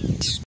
siguientes.